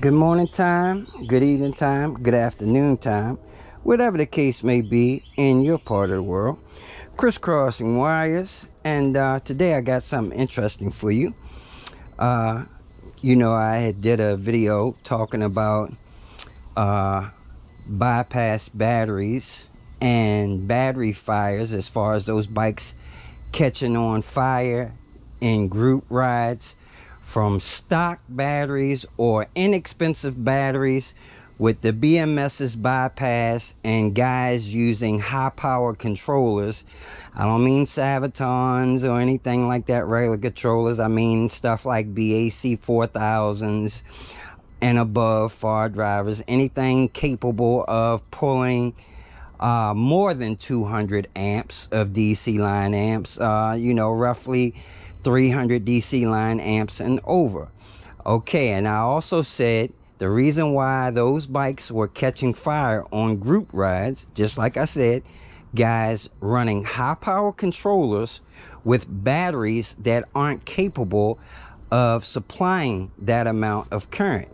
good morning time, good evening time, good afternoon time, whatever the case may be in your part of the world. ChrisCrossing wires, and uh, today I got something interesting for you. Uh, you know, I had did a video talking about uh, bypass batteries and battery fires as far as those bikes catching on fire in group rides from stock batteries or inexpensive batteries with the BMS's bypass and guys using high power controllers. I don't mean Sabvotons or anything like that, regular controllers. I mean stuff like BAC 4000s and above Fardrivers, anything capable of pulling uh, more than 200 amps of DC line amps, uh, you know, roughly 300 DC line amps and over. Okay, and I also said the reason why those bikes were catching fire on group rides, just like I said, guys running high power controllers with batteries that aren't capable of supplying that amount of current.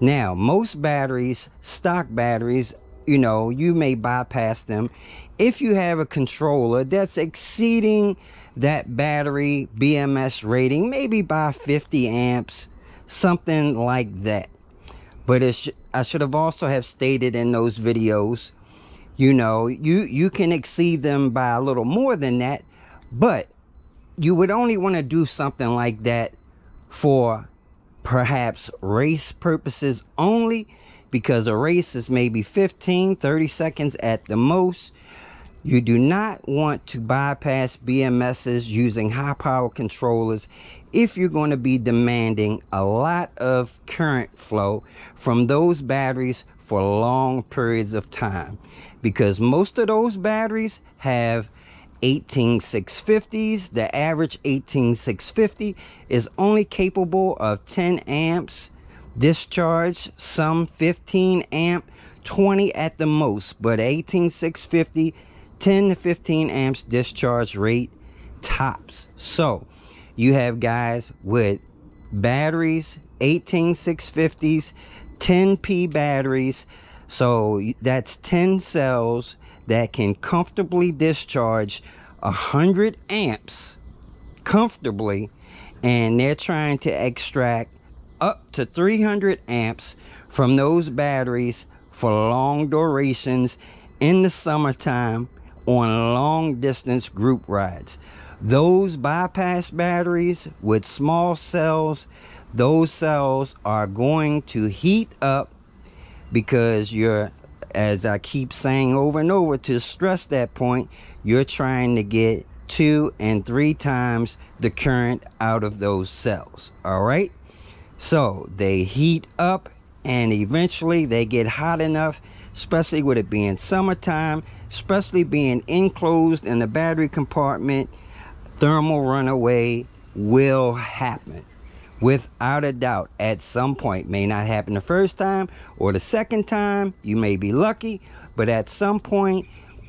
Now, most batteries, stock batteries, you know, you may bypass them if you have a controller that's exceeding that battery BMS rating, maybe by 50 amps, something like that. But it sh I should have also have stated in those videos, you know, you, you can exceed them by a little more than that, but you would only want to do something like that for perhaps race purposes only because a race is maybe 15 30 seconds at the most you do not want to bypass BMSs using high power controllers if you're going to be demanding a lot of current flow from those batteries for long periods of time. Because most of those batteries have 18650s the average 18650 is only capable of 10 amps discharge some 15 amp 20 at the most. But 18650 10 to 15 amps discharge rate tops. So you have guys with batteries, 18650s, 10P batteries. So that's 10 cells that can comfortably discharge 100 amps comfortably. And they're trying to extract up to 300 amps from those batteries for long durations in the summertime on long distance group rides. Those bypass batteries with small cells, those cells are going to heat up because you're, as I keep saying over and over to stress that point, you're trying to get two and three times the current out of those cells. All right. So they heat up and eventually they get hot enough especially with it being summertime, especially being enclosed in the battery compartment, thermal runaway will happen. Without a doubt, at some point. May not happen the first time or the second time. You may be lucky, but at some point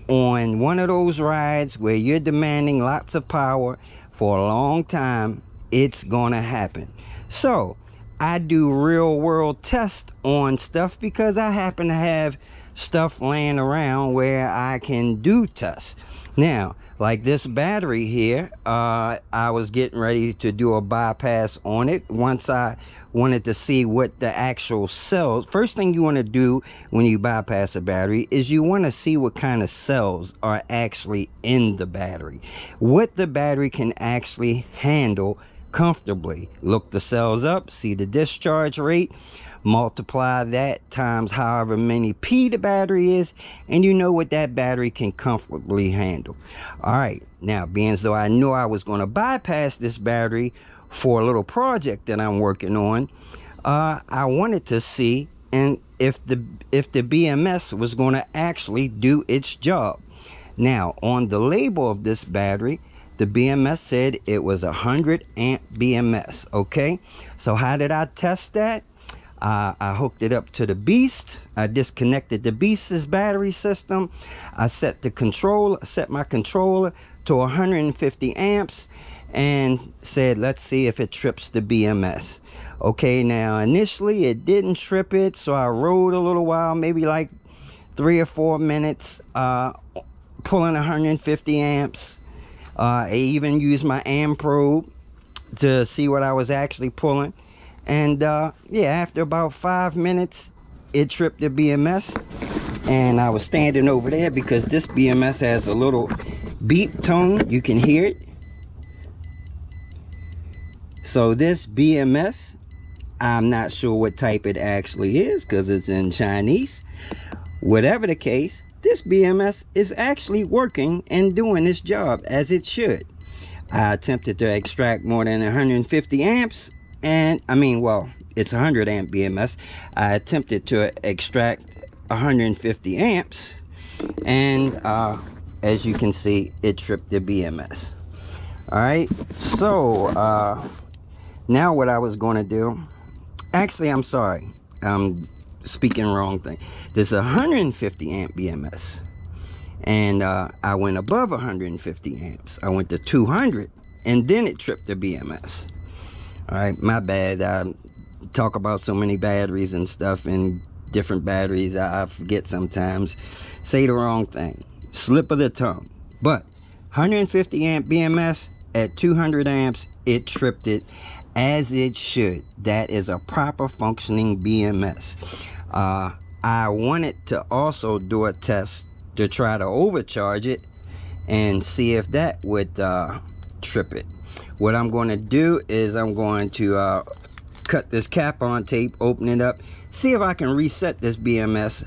on one of those rides where you're demanding lots of power for a long time, it's gonna happen. So, I do real world tests on stuff because I happen to have stuff laying around where I can do tests. Now, like this battery here, uh, I was getting ready to do a bypass on it once I wanted to see what the actual cells. First thing you want to do when you bypass a battery is you want to see what kind of cells are actually in the battery. What the battery can actually handle comfortably. Look the cells up, see the discharge rate multiply that times however many P the battery is, and you know what that battery can comfortably handle. All right, now being as though I knew I was going to bypass this battery for a little project that I'm working on, uh, I wanted to see and if the if the BMS was going to actually do its job. Now on the label of this battery, the BMS said it was a 100 amp BMS. Okay, so how did I test that? Uh, I hooked it up to the Beast. I disconnected the Beast's battery system. I set the control, set my controller to 150 amps and said, let's see if it trips the BMS. Okay, now initially it didn't trip it, so I rode a little while, maybe like three or four minutes, uh, pulling 150 amps. Uh, I even used my amp probe to see what I was actually pulling. And uh, yeah, after about five minutes, it tripped the BMS. And I was standing over there because this BMS has a little beep tone. You can hear it. So this BMS, I'm not sure what type it actually is because it's in Chinese. Whatever the case, this BMS is actually working and doing its job as it should. I attempted to extract more than 150 amps and I mean well it's 100 amp BMS I attempted to extract 150 amps and uh, as you can see it tripped the BMS all right? So uh, now what I was going to do actually I'm sorry I'm speaking wrong thing. There's a 150 amp BMS and uh, I went above 150 amps. I went to 200 and then it tripped the BMS all right my bad. I talk about so many batteries and stuff and different batteries I, I forget sometimes. Say the wrong thing. Slip of the tongue. But 150 amp BMS at 200 amps it tripped it as it should. That is a proper functioning BMS uh, I wanted to also do a test to try to overcharge it and see if that would uh, trip it what I'm going to do is I'm going to uh, cut this Kapton tape open it up see if I can reset this BMS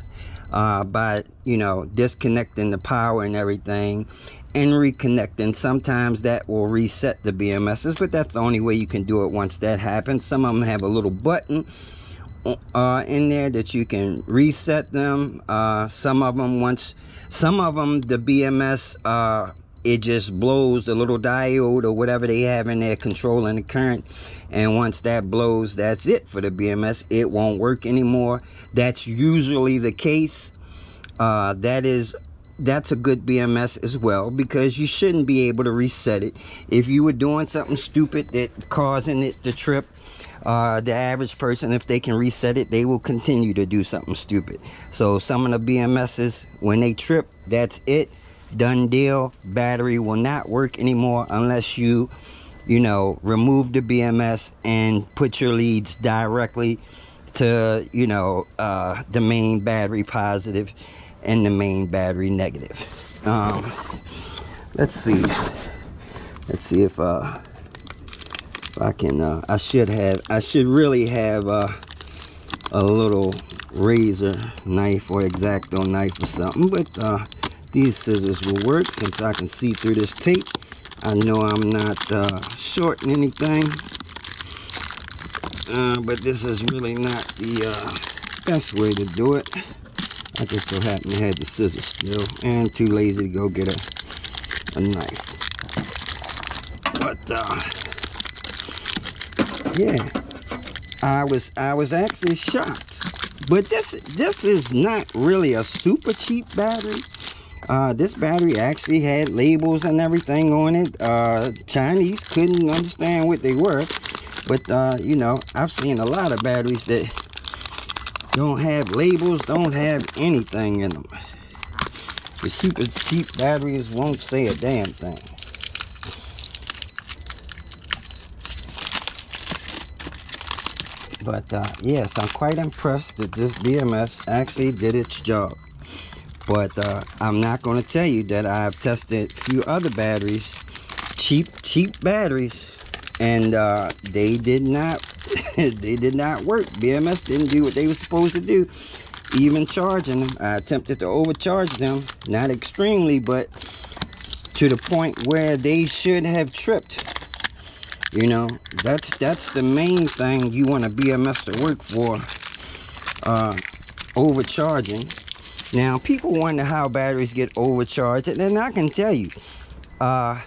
uh, by you know disconnecting the power and everything and reconnecting. Sometimes that will reset the BMSs but that's the only way you can do it once that happens. Some of them have a little button uh, in there that you can reset them uh, some of them once some of them the BMS uh, it just blows the little diode or whatever they have in there controlling the current. And once that blows that's it for the BMS it won't work anymore. That's usually the case. Uh, that is that's a good BMS as well because you shouldn't be able to reset it. If you were doing something stupid that causing it to trip uh, the average person if they can reset it they will continue to do something stupid. So some of the BMSs when they trip that's it done deal. Battery will not work anymore unless you you know remove the BMS and put your leads directly to you know uh, the main battery positive and the main battery negative. Um, let's see. Let's see if uh if I can uh, I should have I should really have uh, a little razor knife or X-Acto knife or something but uh, these scissors will work since I can see through this tape. I know I'm not uh, shorting anything. Uh, but this is really not the uh, best way to do it. I just so happen to have the scissors still and too lazy to go get a, a knife. But uh, yeah. I was I was actually shocked. But this this is not really a super cheap battery uh, this battery actually had labels and everything on it. Uh, Chinese couldn't understand what they were. But, uh, you know, I've seen a lot of batteries that don't have labels, don't have anything in them. The super cheap batteries won't say a damn thing. But, uh, yes, I'm quite impressed that this BMS actually did its job but uh, I'm not going to tell you that I've tested a few other batteries cheap cheap batteries and uh, they did not they did not work. BMS didn't do what they were supposed to do even charging them. I attempted to overcharge them not extremely but to the point where they should have tripped. You know that's that's the main thing you want a BMS to work for uh, overcharging now, people wonder how batteries get overcharged, and I can tell you, uh,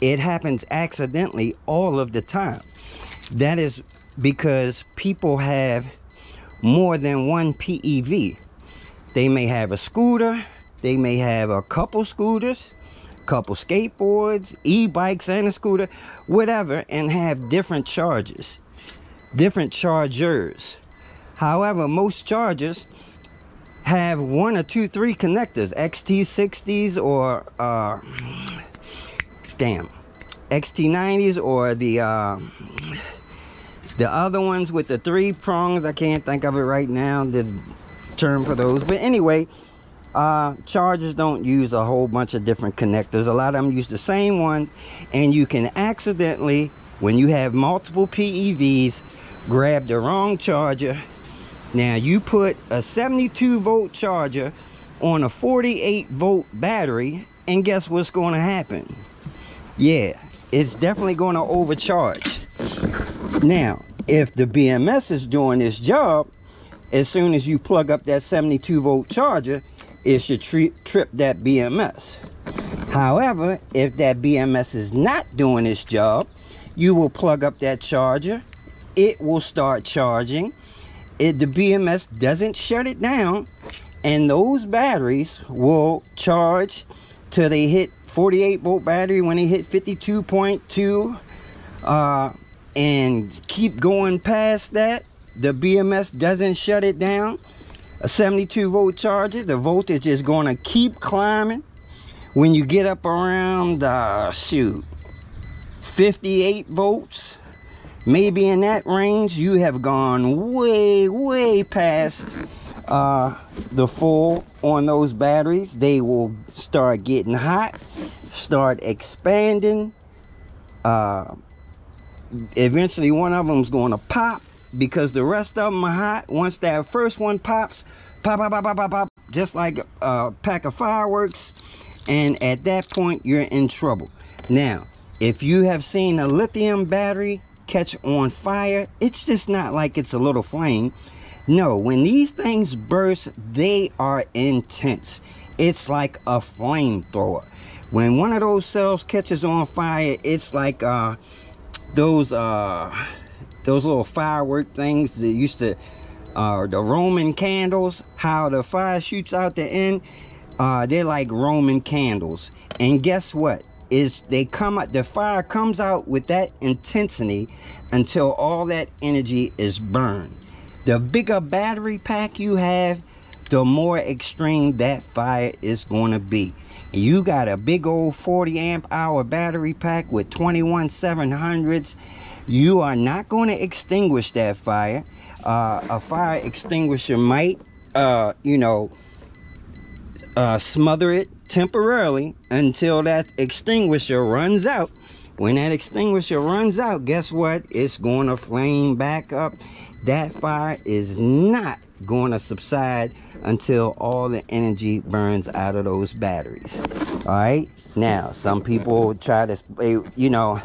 it happens accidentally all of the time. That is because people have more than one PEV. They may have a scooter, they may have a couple scooters, couple skateboards, e-bikes and a scooter, whatever, and have different charges. different chargers. However, most chargers have one or two, three connectors, XT60s or, uh, damn, XT90s or the, uh, the other ones with the three prongs. I can't think of it right now, the term for those. But anyway, uh, chargers don't use a whole bunch of different connectors. A lot of them use the same one. And you can accidentally, when you have multiple PEVs, grab the wrong charger now you put a 72 volt charger on a 48 volt battery and guess what's going to happen? Yeah, it's definitely going to overcharge. Now, if the BMS is doing this job, as soon as you plug up that 72 volt charger, it should tri trip that BMS. However, if that BMS is not doing its job, you will plug up that charger, it will start charging, it, the BMS doesn't shut it down and those batteries will charge till they hit 48 volt battery when they hit 52.2 uh, and keep going past that the BMS doesn't shut it down. A 72 volt charger the voltage is going to keep climbing when you get up around uh, shoot 58 volts maybe in that range you have gone way way past uh, the full on those batteries. They will start getting hot start expanding. Uh, eventually one of them is going to pop because the rest of them are hot. Once that first one pops pop pop pop pop pop, pop just like a pack of fireworks. And at that point you're in trouble. Now if you have seen a lithium battery catch on fire it's just not like it's a little flame. No when these things burst they are intense. It's like a flamethrower. When one of those cells catches on fire it's like uh those uh those little firework things that used to uh the roman candles how the fire shoots out the end uh they're like roman candles. And guess what is they come out the fire comes out with that intensity until all that energy is burned. The bigger battery pack you have the more extreme that fire is going to be. You got a big old 40 amp hour battery pack with 21 700s you are not going to extinguish that fire. Uh, a fire extinguisher might uh, you know uh, smother it temporarily until that extinguisher runs out. When that extinguisher runs out guess what? It's going to flame back up. That fire is not going to subside until all the energy burns out of those batteries. All right? Now some people try to you know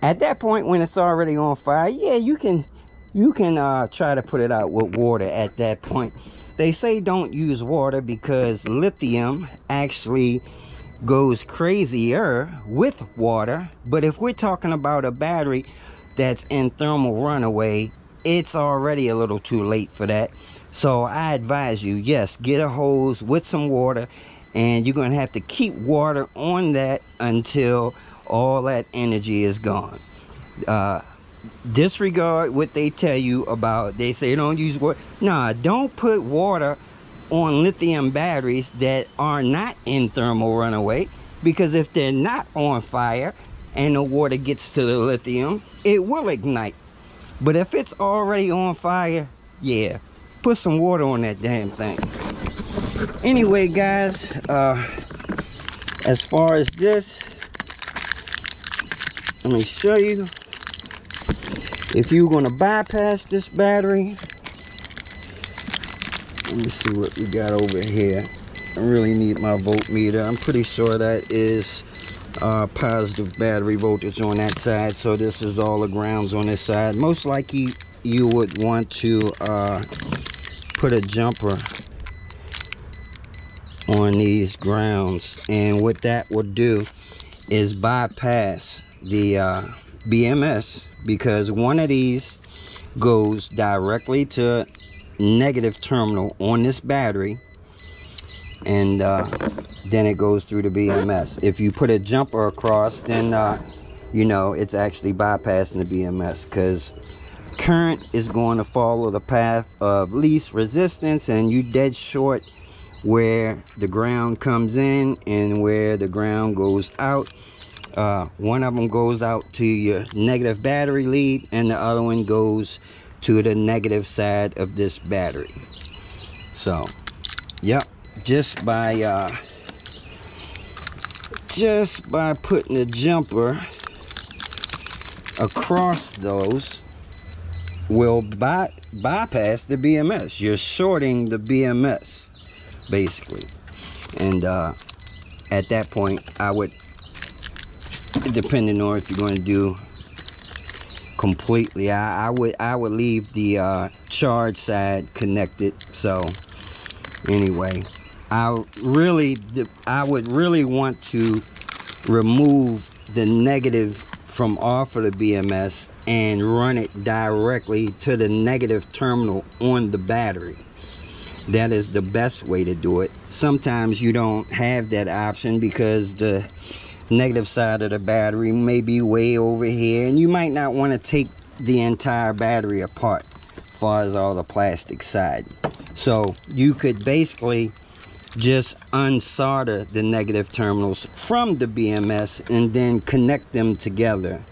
at that point when it's already on fire yeah you can you can uh, try to put it out with water at that point they say don't use water because lithium actually goes crazier with water but if we're talking about a battery that's in thermal runaway it's already a little too late for that. So i advise you yes get a hose with some water and you're going to have to keep water on that until all that energy is gone. Uh, disregard what they tell you about. They say don't use water nah don't put water on lithium batteries that are not in thermal runaway because if they're not on fire and the water gets to the lithium it will ignite. But if it's already on fire yeah put some water on that damn thing. Anyway guys uh as far as this let me show you if you're to bypass this battery let me see what we got over here. I really need my voltmeter. I'm pretty sure that is uh, positive battery voltage on that side so this is all the grounds on this side. Most likely you would want to uh, put a jumper on these grounds and what that will do is bypass the uh, BMS because one of these goes directly to negative terminal on this battery and uh, then it goes through the BMS. If you put a jumper across, then uh, you know it's actually bypassing the BMS because current is going to follow the path of least resistance and you dead short where the ground comes in and where the ground goes out uh, one of them goes out to your negative battery lead and the other one goes to the negative side of this battery so yep just by uh, just by putting the jumper across those will by, bypass the BMS. You're shorting the BMS, basically. And uh, at that point, I would, depending on if you're going to do completely, I, I would I would leave the uh, charge side connected. So anyway, I really I would really want to remove the negative from off of the BMS and run it directly to the negative terminal on the battery. That is the best way to do it. Sometimes you don't have that option because the negative side of the battery may be way over here and you might not want to take the entire battery apart as far as all the plastic side. So you could basically just unsolder the negative terminals from the BMS and then connect them together